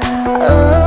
Oh.